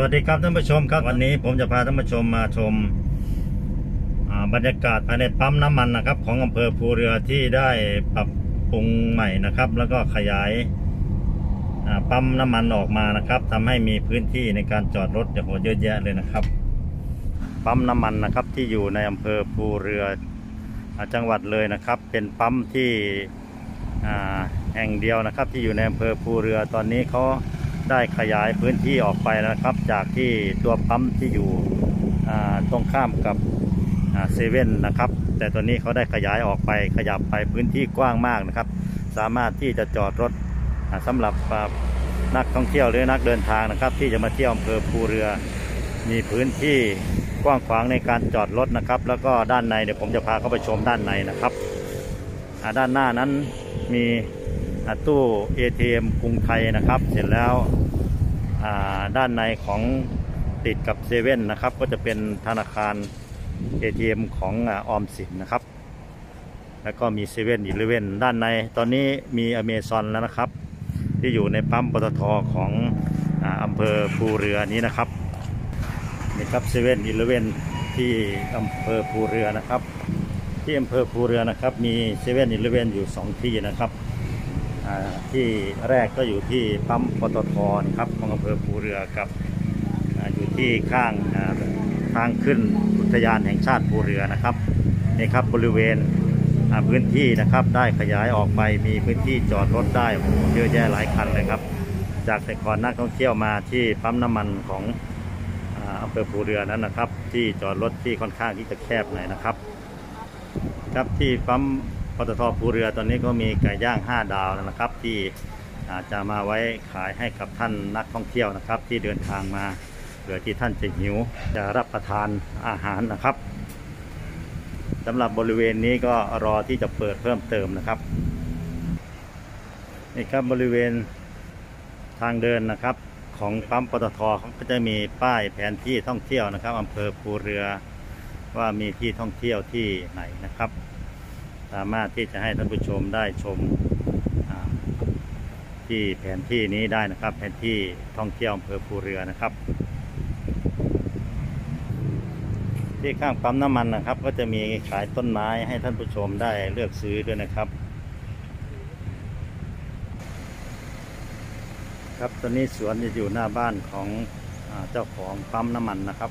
วัสดีครับท่านผู้ชมครับวันนี้ผมจะพาท่านผู้ชมมาชมบรรยากาศภายในปั๊มน้ำมันนะครับ ของอำเภอภูเรือที่ได้ปรับปรุงใหม่นะครับ แล้วก็ขยายปั๊มน้ำมันออกมานะครับทำให้มีพื้นที่ในการจอดรถเยอะแยะเลยนะครับ ปั๊มน้ำมันนะครับที่อยู่ในอำเภอภูเรือจังหวัดเลยนะครับ เป็นปั๊มที่แห่งเดียวนะครับ ที่อยู่ในอำเภอภูเรือตอนนี้เขา ได้ขยายพื้นที่ออกไปนะครับ จากที่ตัวปั๊มที่อยู่ตรงข้ามกับเซเว่นนะครับ แต่ตอนนี้เขาได้ขยายออกไปขยับไปพื้นที่กว้างมากนะครับ สามารถที่จะจอดรถอ่าสำหรับนักท่องเที่ยวหรือนักเดินทางนะครับ ที่จะมาเที่ยวอำเภอภูเรือ มีพื้นที่กว้างขวางในการจอดรถนะครับ แล้วก็ด้านในเดี๋ยวผมจะพาเข้าไปชมด้านในนะครับด้านหน้านั้นมี ตู้ ATM กรุงไทยนะครับ เสร็จแล้วด้านในของติดกับเซเว่นนะครับ ก็จะเป็นธนาคาร ATM ของอออมสินนะครับ แล้วก็มีเซเว่นอีเลเว่นด้านในตอนนี้มีอเมซอนแล้วนะครับ ที่อยู่ในปั๊มปตทของออำเภอภูเรือนี้นะครับนี่ครับเซเว่นอีเลเว่นที่อำเภอภูเรือนะครับ ที่อำเภอภูเรือนะครับ มีเซเว่นอีเลเว่นอยู่สองที่นะครับ ที่แรกก็อยู่ที่ปั๊มปตทครับของอำเภอภูเรือกับออยู่ที่ข้างทางขึ้นอุทยานแห่งชาติภูเรือนะครับนี่ครับบริเวณพื้นที่นะครับได้ขยายออกไปมีพื้นที่จอดรถได้โหเยอะแยะหลายคันเลยครับ จากแต่ก่อนนักท่องเที่ยวมาที่ปั๊มน้ำมันของอ่าอำเภอภูเรือนั้นนะครับ ที่จอดรถที่ค่อนข้างที่จะแคบหน่อยนะครับ ครับที่ปั๊ม ปตทภูเรือตอนนี้ก็มีไก่ย่าง 5 ดาวแล้วนะครับ ที่อาจจะมาไว้ขายให้กับท่านนักท่องเที่ยวนะครับ ที่เดินทางมาเผื่อที่ท่านจะหิว จะรับประทานอาหารนะครับสำหรับบริเวณนี้ก็รอที่จะเปิดเพิ่มเติมนะครับนี่ครับบริเวณทางเดินนะครับของปั๊มปตทเขาก็จะมีป้ายแผนที่ท่องเที่ยวนะครับอำเภอภูเรือว่ามีที่ท่องเที่ยวที่ไหนนะครับ สามารถที่จะให้ท่านผู้ชมได้ชมที่แผนที่นี้ได้นะครับ แผนที่ท่องเที่ยวอำเภอภูเรือนะครับ ที่ข้างปั๊มน้ำมันนะครับ ก็จะมีขายต้นไม้ให้ท่านผู้ชมได้เลือกซื้อด้วยนะครับครับตอนนี้สวนจะอยู่หน้าบ้านของอเจ้าของปั๊มน้ำมันนะครับ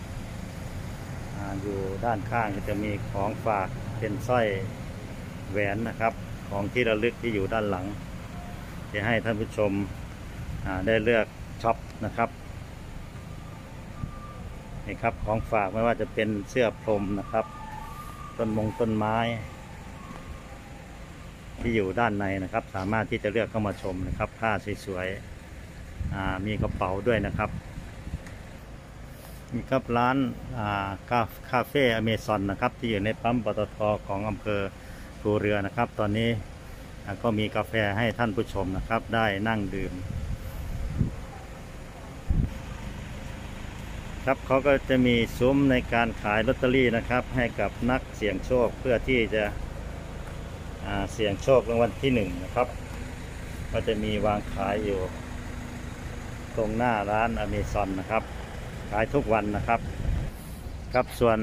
ออยู่ด้านข้างก็จะมีของฝากเป็นสร้อย แหวนนะครับ ของที่ระลึกที่อยู่ด้านหลัง จะให้ท่านผู้ชมได้เลือกช็อปนะครับนี่ครับของฝากไม่ว่าจะเป็นเสื้อพรมนะครับ ต้นมงต้นไม้ ที่อยู่ด้านในนะครับ สามารถที่จะเลือกเข้ามาชมนะครับผ้าสวยๆมีกระเป๋าด้วยนะครับนี่ครับร้านคาเฟ่อเมซอนนะครับ ที่อยู่ในปั๊มปตทของอำเภอ ภูเรือนะครับ ตอนนี้ก็มีกาแฟให้ท่านผู้ชมนะครับ ได้นั่งดื่ม ครับเขาก็จะมีซุ้มในการขายลอตเตอรี่นะครับ ให้กับนักเสี่ยงโชคเพื่อที่จะเสี่ยงโชครางวัลที่หนึ่งนะครับ ก็จะมีวางขายอยู่ ตรงหน้าร้านอเมซอนนะครับ ขายทุกวันนะครับ ครับส่วน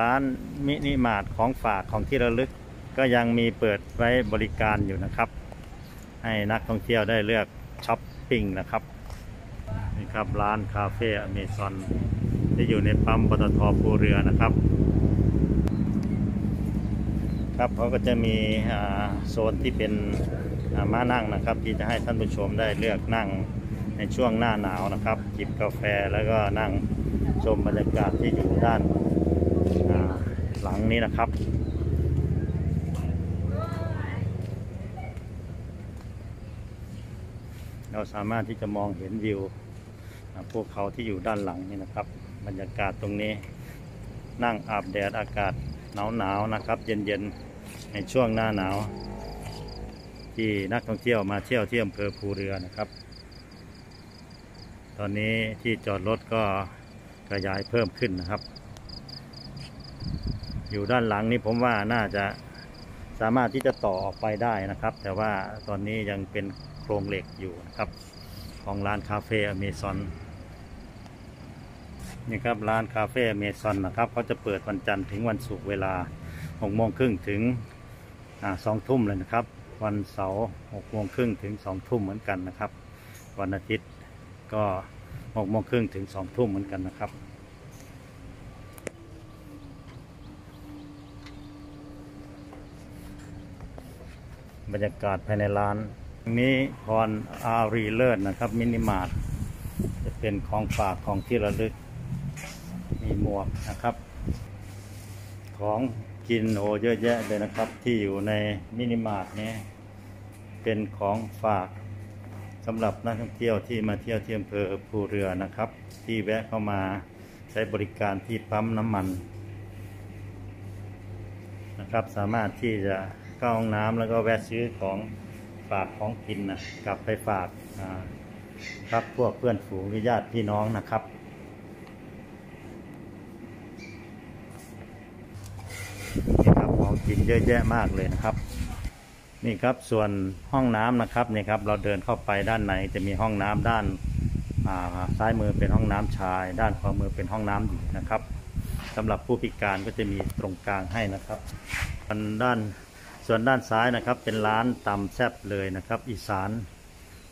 ร้านมินิมาร์ทของฝากของที่ระลึก ก็ยังมีเปิดไว้บริการอยู่นะครับ ให้นักท่องเที่ยวได้เลือกช้อปปิ้งนะครับนี่ครับร้านคาเฟ่อเมซอนที่อยู่ในปั๊มปตทภูเรือนะครับ ครับเขาก็จะมีโซนที่เป็นม้านั่งนะครับ ที่จะให้ท่านผู้ชมได้เลือกนั่งในช่วงหน้าหนาวนะครับ จิบกาแฟแล้วก็นั่งชมบรรยากาศที่อยู่ด้านหลังนี้นะครับ เราสามารถที่จะมองเห็นวิวอ่าภูเขาที่อยู่ด้านหลังนี่นะครับ บรรยากาศตรงนี้นั่งอาบแดดอากาศหนาวๆนะครับ เย็นๆในช่วงหน้าหนาว ที่นักท่องเที่ยวมาเที่ยวที่อำเภอภูเรือนะครับ ตอนนี้ที่จอดรถก็ขยายเพิ่มขึ้นนะครับ อยู่ด้านหลังนี้ผมว่าน่าจะ สามารถที่จะต่อออกไปได้นะครับ แต่ว่าตอนนี้ยังเป็นโครงเหล็กอยู่นะครับ ของร้านคาเฟ่อเมซอนนี่ครับร้านคาเฟ่เมซอนนะครับเขาจะเปิดวันจันทร์ถึงวันศุกร์เวลาหกโมงครึ่งถึงสองทุ่มเลยนะครับ วันเสาร์หกโมงครึ่งถึงสองทุ่มเหมือนกันนะครับ วันอาทิตย์ก็หกโมงครึ่งถึงสองทุ่มเหมือนกันนะครับ บรรยากาศภายในร้าน นี้พรอารีเลิศนะครับ มินิมาร์ทจะเป็นของฝากของที่ระลึก มีหมวกนะครับ ของกินโอเยอะแยะเลยนะครับ ที่อยู่ในมินิมาร์ทนี้เป็นของฝากสำหรับนักท่องเที่ยวที่มาเที่ยวที่อำเภอภูเรือนะครับ ที่แวะเข้ามาใช้บริการที่ปั๊มน้ำมัน นะครับสามารถที่จะ เข้าห้องน้ำแล้วก็แวะซื้อของฝากของกินนะกลับไปฝากครับพวกเพื่อนฝูงหรือญาติพี่น้องนะครับนี่ครับของกินเยอะแยะมากเลยนะครับ นี่ครับส่วนห้องน้ำนะครับนี่ครับเราเดินเข้าไปด้านในจะมีห้องน้ำด้านซ้ายมือเป็นห้องน้ำชาย ด้านขวามือเป็นห้องน้ำหญิงนะครับสำหรับผู้พิการก็จะมีตรงกลางให้นะครับอันด้าน ส่วนด้านซ้ายนะครับเป็นร้านตำแซบเลยนะครับ อีสาน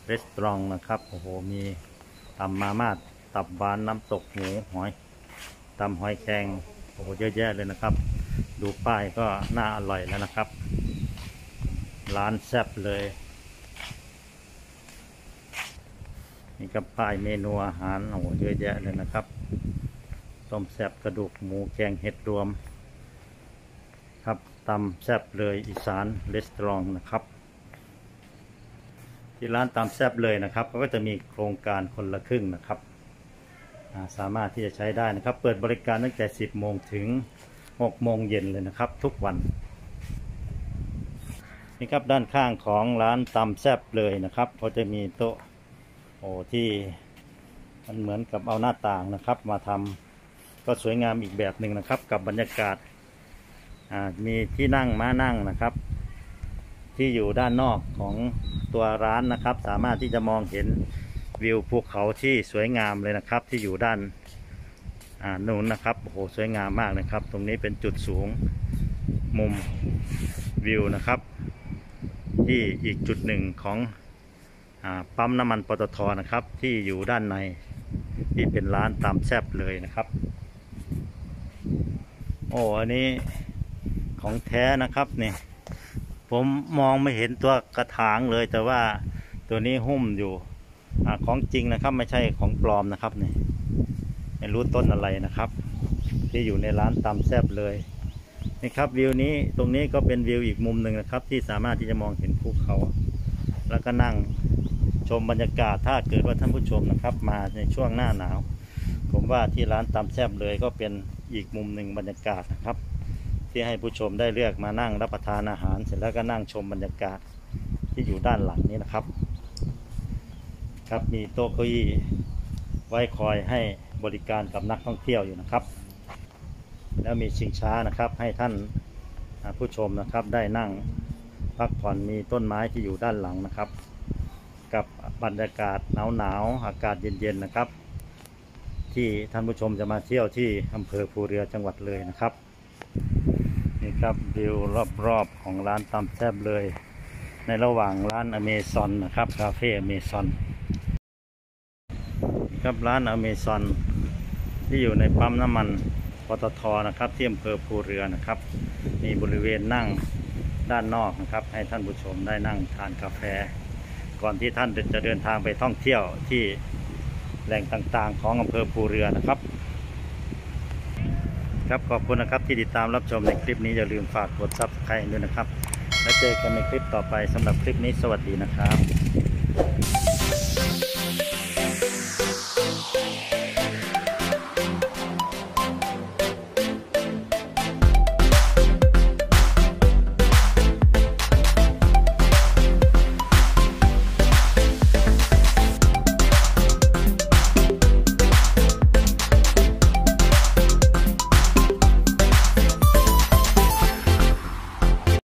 รีสตรองนะครับโอ้โหมีตำมาม่าตับหวานน้ำตกหมูหอยตำหอยแครงโอ้โหเยอะแยะเลยนะครับ ดูป้ายก็น่าอร่อยแล้วนะครับ ร้านแซบเลยนี่ก็ป้ายเมนูอาหารโอ้โหเยอะแยะเลยนะครับต้มแซบกระดูกหมูแกงเห็ดรวมครับ ตำแซบเลยอีสานรีสตรองนะครับ ที่ร้านตำแซบเลยนะครับ ก็จะมีโครงการคนละครึ่งนะครับาสามารถที่จะใช้ได้นะครับ เปิดบริการตั้งแต่ 10 โมงถึง 6 โมงเย็นเลยนะครับ ทุกวันนี่ครับด้านข้างของร้านตำแซบเลยนะครับเขาจะมีโต๊ะโอ้ที่มันเหมือนกับเอาหน้าต่างนะครับ มาทำก็สวยงามอีกแบบหนึ่งนะครับ กับบรรยากาศ มีที่นั่งม้านั่งนะครับ ที่อยู่ด้านนอกของตัวร้านนะครับ สามารถที่จะมองเห็นวิวภูเขาที่สวยงามเลยนะครับ ที่อยู่ด้านนู่นนะครับโอ้โหสวยงามมากนะครับ ตรงนี้เป็นจุดสูงมุมวิวนะครับ ที่อีกจุดหนึ่งของอปั๊มน้ำมันปตทนะครับ ที่อยู่ด้านในที่เป็นร้านตามแซบเลยนะครับ โอ้อันนี้ ของแท้นะครับเนี่ยผมมองไม่เห็นตัวกระถางเลย แต่ว่าตัวนี้หุ้มอยู่อของจริงนะครับ ไม่ใช่ของปลอมนะครับเนี่ยไม่รู้ต้นอะไรนะครับ ที่อยู่ในร้านตำแซบเลยนี่ครับวิวนี้ตรงนี้ก็เป็นวิวอีกมุมหนึ่งนะครับ ที่สามารถที่จะมองเห็นภูเขา แล้วก็นั่งชมบรรยากาศถ้าเกิดว่าท่านผู้ชมนะครับ มาในช่วงหน้าหนาว ผมว่าที่ร้านตำแซบเลยก็เป็นอีกมุมหนึ่งบรรยากาศนะครับ ที่ให้ผู้ชมได้เลือกมานั่งรับประทานอาหาร เสร็จแล้วก็นั่งชมบรรยากาศที่อยู่ด้านหลังนี้นะครับ ครับมีโต๊ะเก้าอี้ไว้คอยให้บริการกับนักท่องเที่ยวอยู่นะครับ แล้วมีชิงช้านะครับให้ท่านผู้ชมนะครับได้นั่งพักผ่อนมีต้นไม้ที่อยู่ด้านหลังนะครับ กับบรรยากาศหนาวๆอากาศเย็นๆนะครับ ที่ท่านผู้ชมจะมาเที่ยวที่อำเภอภูเรือจังหวัดเลยนะครับ นี่ครับวิวรอบๆของร้านตำแซบเลย ในระหว่างร้านอเมซอนนะครับคาเฟ่อเมซอนครับร้านอเมซอนที่อยู่ในปั๊มน้ำมันปตทนะครับที่อำเภอภูเรือนะครับ มีบริเวณนั่งด้านนอกนะครับ ให้ท่านผู้ชมได้นั่งทานกาแฟ ก่อนที่ท่านจะเดินทางไปท่องเที่ยวที่แหล่งต่างๆ ของอำเภอภูเรือนะครับ ครับขอบคุณนะครับที่ติดตามรับชมในคลิปนี้อย่าลืมฝากกด subscribe ด้วยนะครับ แล้วเจอกันในคลิปต่อไปสำหรับคลิปนี้สวัสดีนะครับ